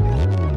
you